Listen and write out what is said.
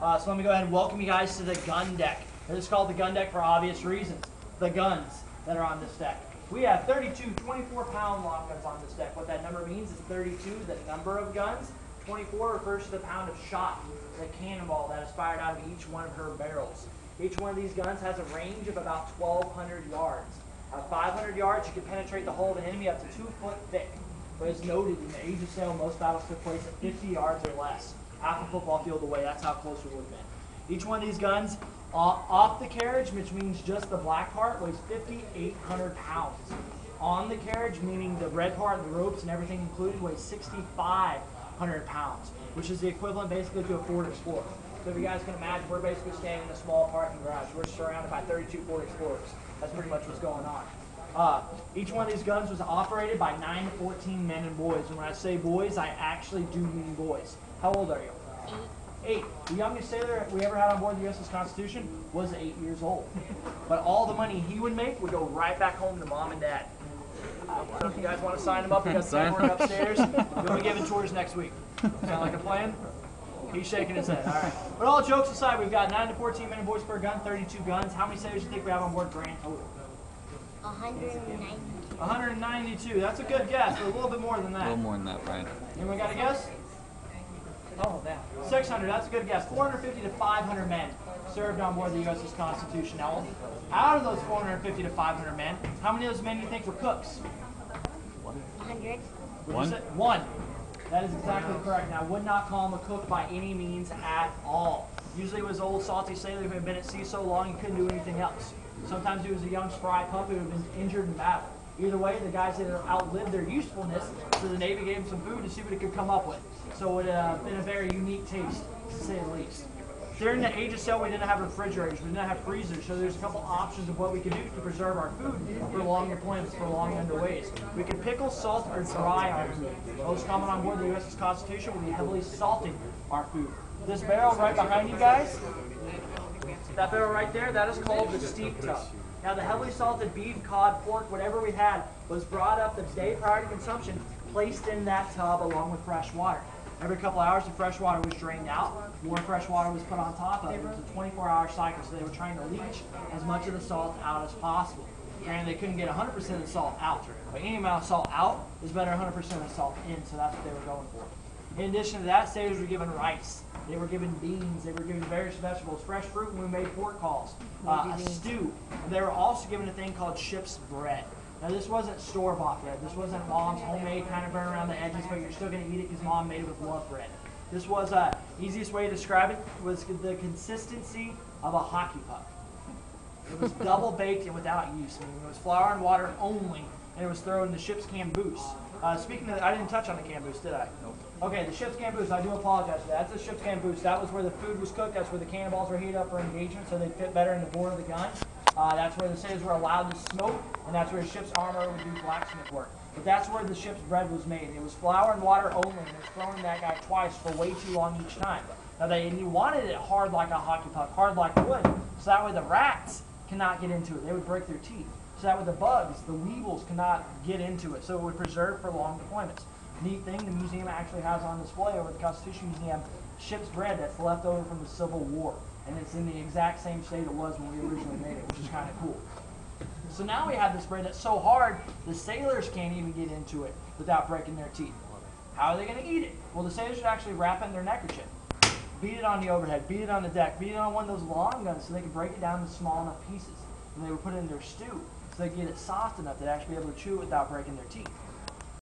Uh, so let me go ahead and welcome you guys to the gun deck. It is called the gun deck for obvious reasons. The guns that are on this deck. We have 32 24 pound long guns on this deck. What that number means is 32, the number of guns. 24 refers to the pound of shot, the cannonball that is fired out of each one of her barrels. Each one of these guns has a range of about 1,200 yards. At 500 yards, you can penetrate the hull of an enemy up to two foot thick. But as noted in the Age of Sail, most battles took place at 50 yards or less. Half a football field away, that's how close we would have been. Each one of these guns off, off the carriage, which means just the black part, weighs 5,800 pounds. On the carriage, meaning the red part, the ropes and everything included, weighs 6,500 pounds, which is the equivalent basically to a Ford Explorer. So if you guys can imagine, we're basically standing in a small parking garage. We're surrounded by 32 Ford Explorers. That's pretty much what's going on. Uh, each one of these guns was operated by 9 to 14 men and boys. And when I say boys, I actually do mean boys. How old are you? Eight. eight. The youngest sailor we ever had on board the USS Constitution was eight years old. But all the money he would make would go right back home to mom and dad. So if you guys want to sign him up, we got Sign paperwork upstairs. We'll be giving tours next week. Sound like a plan? He's shaking his head. All right. But all jokes aside, we've got 9 to 14 men and boys per gun, 32 guns. How many sailors do you think we have on board grand total? 190. 192. That's a good guess, but a little bit more than that. A little more than that, Brian. Anyone got a guess? Oh, that. 600. That's a good guess. 450 to 500 men served on board the USS Constitution. Now, out of those 450 to 500 men, how many of those men do you think were cooks? 100. One. You say? One. That is exactly correct. Now, I would not call him a cook by any means at all. Usually it was old salty sailor who had been at sea so long he couldn't do anything else. Sometimes he was a young spry pup who had been injured in battle. Either way, the guys had outlived their usefulness, so the Navy gave them some food to see what it could come up with. So it would have been a very unique taste, to say the least. During the age of sail, we didn't have refrigerators, we didn't have freezers, so there's a couple options of what we could do to preserve our food for long deployments, for long underways. We could pickle, salt, or dry our food. Most common on board the USS Constitution would be heavily salting our food. This barrel right behind you guys, that barrel right there, that is called the steep tub. Now the heavily salted beef, cod, pork, whatever we had, was brought up the day prior to consumption, placed in that tub along with fresh water. Every couple hours, the fresh water was drained out, more fresh water was put on top of it. It was a 24-hour cycle, so they were trying to leach as much of the salt out as possible. Granted, they couldn't get 100% of the salt out, but any amount of salt out is better than 100% of the salt in, so that's what they were going for. In addition to that, sailors were given rice. They were given beans. They were given various vegetables, fresh fruit and we made pork calls, uh, a stew. And they were also given a thing called ship's bread. Now, this wasn't store-bought bread. This wasn't mom's homemade, kind of burn around the edges, but you're still going to eat it because mom made it with love bread. This was, uh, easiest way to describe it was the consistency of a hockey puck. It was double baked and without yeast. meaning it was flour and water only, and it was thrown in the ship's caboose. Uh, speaking of, I didn't touch on the caboose, did I? Nope. Okay, the ship's caboose. I do apologize for that. That's the ship's caboose. That was where the food was cooked. That's where the cannonballs were heated up for engagement, so they fit better in the bore of the gun. Uh, that's where the sailors were allowed to smoke, and that's where the ship's armor would do blacksmith work. But that's where the ship's bread was made. It was flour and water only, and it was thrown in that guy twice for way too long each time. Now they wanted it hard like a hockey puck, hard like wood, so that way the rats cannot get into it. They would break their teeth. So that with the bugs, the weevils, cannot get into it. So it would preserve for long deployments. Neat thing, the museum actually has on display over at the Constitution Museum ship's bread that's left over from the Civil War. And it's in the exact same state it was when we originally made it, which is kind of cool. So now we have this bread that's so hard, the sailors can't even get into it without breaking their teeth. How are they going to eat it? Well, the sailors should actually wrap it in their neckerchief. Beat it on the overhead, beat it on the deck, beat it on one of those long guns so they could break it down into small enough pieces. And they would put it in their stew they get it soft enough they'd actually be able to chew it without breaking their teeth.